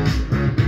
Just the.